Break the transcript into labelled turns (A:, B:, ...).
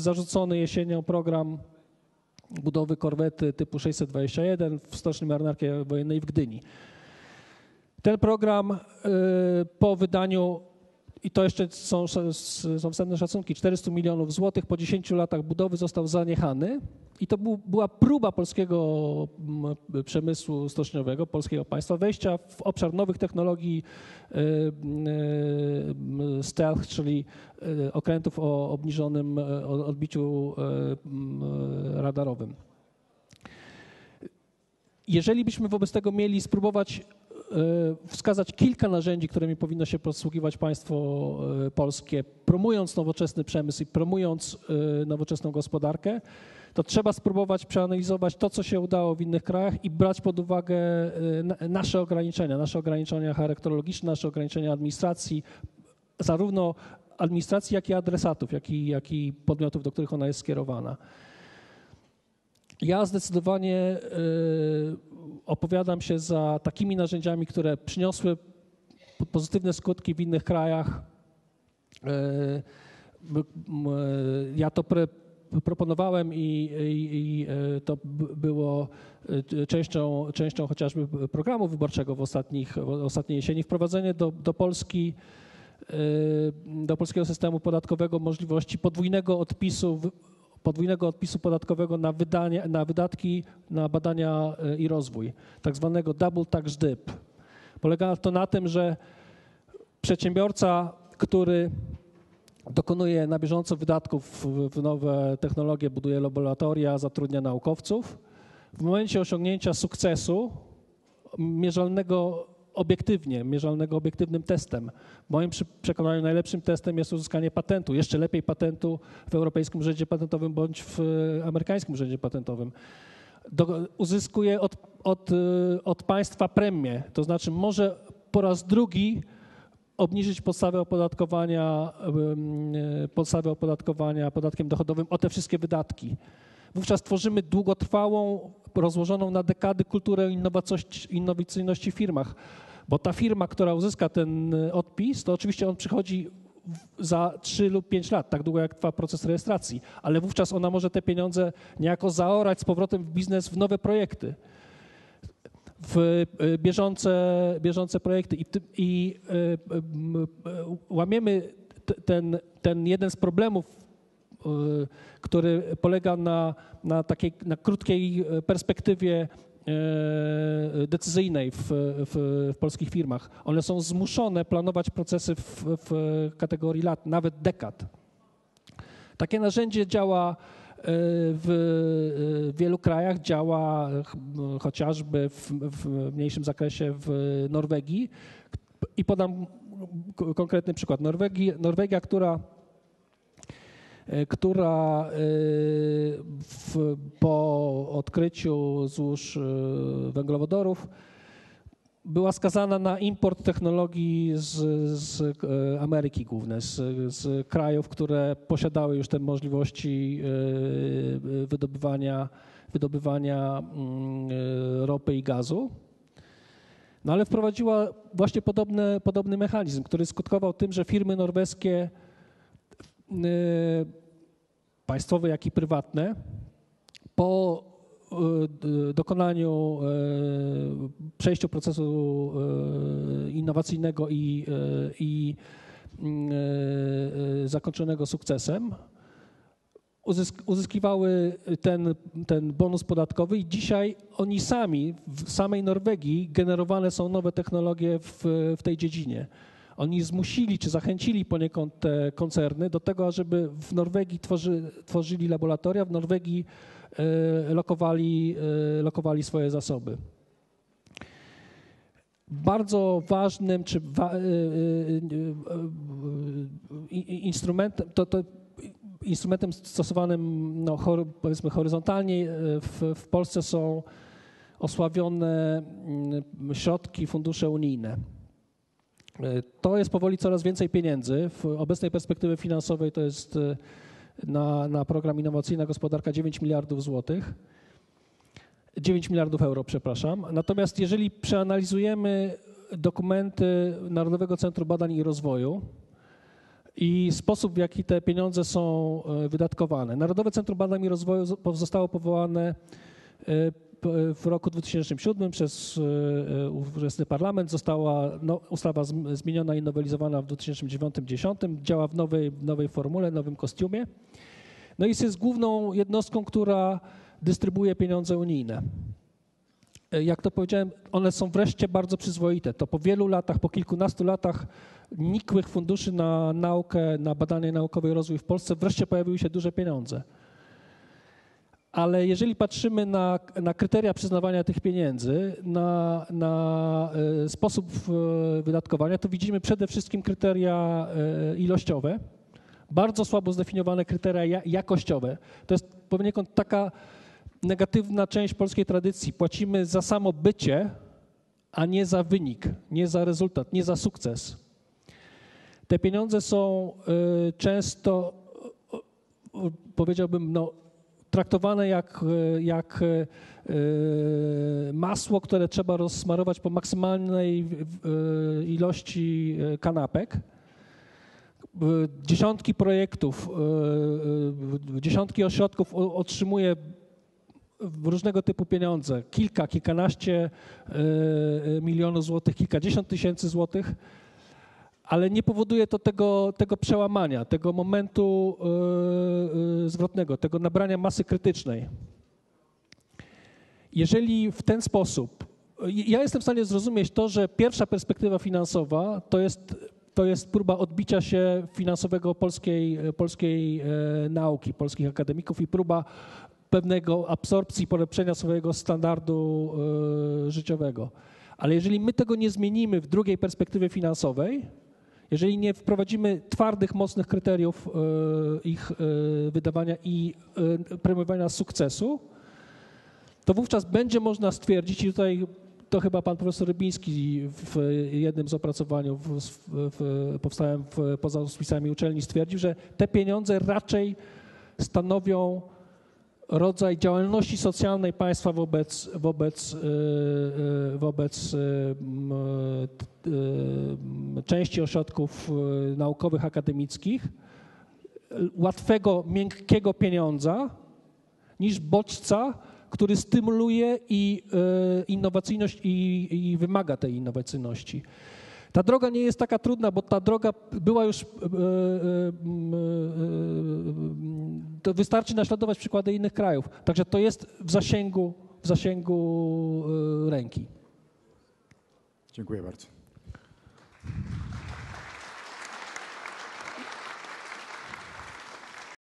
A: zarzucony jesienią program budowy korwety typu 621 w Stoczni Marynarki Wojennej w Gdyni. Ten program y, po wydaniu, i to jeszcze są, są wstępne szacunki, 400 milionów złotych po 10 latach budowy został zaniechany. I to był, była próba polskiego przemysłu stoczniowego, polskiego państwa, wejścia w obszar nowych technologii y, y, stealth, czyli okrętów o obniżonym odbiciu radarowym. Jeżeli byśmy wobec tego mieli spróbować wskazać kilka narzędzi, którymi powinno się posługiwać państwo e, polskie, promując nowoczesny przemysł i promując e, nowoczesną gospodarkę, to trzeba spróbować przeanalizować to, co się udało w innych krajach i brać pod uwagę nasze ograniczenia, nasze ograniczenia charakterologiczne, nasze ograniczenia administracji, zarówno administracji, jak i adresatów, jak i, jak i podmiotów, do których ona jest skierowana. Ja zdecydowanie opowiadam się za takimi narzędziami, które przyniosły pozytywne skutki w innych krajach. E, ja to proponowałem i, i, i, e, to było e, częścią, częścią chociażby programu wyborczego w, ostatnich, w ostatniej jesieni. Wprowadzenie do, do Polski, do polskiego systemu podatkowego możliwości podwójnego odpisu podwójnego odpisu podatkowego na, wydanie, na wydatki na badania e, i rozwój, tak zwanego double tax dip. Polega to na tym, że przedsiębiorca, który dokonuje na bieżąco wydatków w nowe technologie, buduje laboratoria, zatrudnia naukowców, w momencie osiągnięcia sukcesu mierzalnego obiektywnie, mierzalnego obiektywnym testem. W moim przekonaniu najlepszym testem jest uzyskanie patentu, jeszcze lepiej patentu w Europejskim Urzędzie Patentowym bądź w amerykańskim Urzędzie Patentowym. Do, uzyskuje od, od, od państwa premię, to znaczy może po raz drugi obniżyć podstawę opodatkowania, podstawę opodatkowania podatkiem dochodowym o te wszystkie wydatki. Wówczas tworzymy długotrwałą, rozłożoną na dekady kulturę innowacyjności w firmach. Bo ta firma, która uzyska ten e, odpis, to oczywiście on przychodzi za 3 lub 5 lat, tak długo jak trwa proces rejestracji, ale wówczas ona może te pieniądze niejako zaorać z powrotem w biznes, w nowe projekty, w e, bieżące, bieżące projekty. I, i y, łamiemy ten, ten jeden z problemów, y, który polega na, na takiej na krótkiej perspektywie E, decyzyjnej w, w, w, polskich firmach. One są zmuszone planować procesy w, w kategorii lat, nawet dekad. Takie narzędzie działa e, w wielu krajach, działa chociażby w, w mniejszym zakresie w Norwegii. I podam konkretny przykład. Norwegii, Norwegia, która E, która e, w, po odkryciu złóż e, węglowodorów była skazana na import technologii z, z Ameryki głównie, z, z, krajów, które posiadały już te możliwości wydobywania, wydobywania mm, ropy i gazu. No ale wprowadziła właśnie podobny, podobny mechanizm, który skutkował tym, że firmy norweskie państwowe, jak i prywatne, po e, dokonaniu e, przejściu procesu e, innowacyjnego i, i zakończonego sukcesem, uzyskiwały ten, ten bonus podatkowy i dzisiaj oni sami, w samej Norwegii generowane są nowe technologie w, w tej dziedzinie. Oni zmusili czy zachęcili poniekąd te koncerny do tego, żeby w Norwegii tworzy, tworzyli laboratoria, w Norwegii e, lokowali, e, lokowali swoje zasoby. Bardzo ważnym czy wa, e, instrumentem, to, to instrumentem stosowanym no, powiedzmy horyzontalnie w, w Polsce są osławione mm, środki, fundusze unijne. To jest powoli coraz więcej pieniędzy. W obecnej perspektywie finansowej to jest e, na, na program Innowacyjna Gospodarka 9 miliardów złotych. 9 miliardów euro, przepraszam. Natomiast jeżeli przeanalizujemy dokumenty Narodowego Centrum Badań i Rozwoju i sposób, w jaki te pieniądze są e, wydatkowane. Narodowe Centrum Badań i Rozwoju zostało powołane e, w roku 2007 przez e, e, ówczesny parlament. Została no, ustawa zm- zmieniona i nowelizowana w 2009-2010. Działa w nowej, nowej formule, nowym kostiumie. No i jest główną jednostką, która dystrybuuje pieniądze unijne. E, Jak to powiedziałem, one są wreszcie bardzo przyzwoite. To po wielu latach, po kilkunastu latach nikłych funduszy na naukę, na badania naukowe i rozwój w Polsce wreszcie pojawiły się duże pieniądze. Ale jeżeli patrzymy na, na kryteria przyznawania tych pieniędzy, na, na e, sposób e, wydatkowania, to widzimy przede wszystkim kryteria e, ilościowe, bardzo słabo zdefiniowane kryteria ja- jakościowe. To jest poniekąd taka negatywna część polskiej tradycji. Płacimy za samo bycie, a nie za wynik, nie za rezultat, nie za sukces. Te pieniądze są y, często, powiedziałbym, no, traktowane jak, jak y, masło, które trzeba rozsmarować po maksymalnej y, ilości y, kanapek. Dziesiątki projektów, dziesiątki ośrodków otrzymuje różnego typu pieniądze, kilka, kilkanaście milionów złotych, kilkadziesiąt tysięcy złotych, ale nie powoduje to tego, tego przełamania, tego momentu y, y, zwrotnego, tego nabrania masy krytycznej. Jeżeli w ten sposób, ja jestem w stanie zrozumieć to, że pierwsza perspektywa finansowa to jest, to jest próba odbicia się finansowego polskiej, polskiej e, nauki, polskich akademików i próba pewnego absorpcji, polepszenia swojego standardu e, życiowego. Ale jeżeli my tego nie zmienimy w drugiej perspektywie finansowej, jeżeli nie wprowadzimy twardych, mocnych kryteriów e, ich e, wydawania i e, premiowania sukcesu, to wówczas będzie można stwierdzić, i tutaj to chyba pan profesor Rybiński w jednym z opracowań w, w, powstałem w, poza auspicjami uczelni stwierdził, że te pieniądze raczej stanowią rodzaj działalności socjalnej państwa wobec, wobec, e, e, wobec e, części ośrodków naukowych, akademickich, łatwego, miękkiego pieniądza niż bodźca, który stymuluje i innowacyjność i, i wymaga tej innowacyjności. Ta droga nie jest taka trudna, bo ta droga była już. To wystarczy naśladować przykłady innych krajów. Także to jest w zasięgu, w zasięgu e, ręki.
B: Dziękuję bardzo.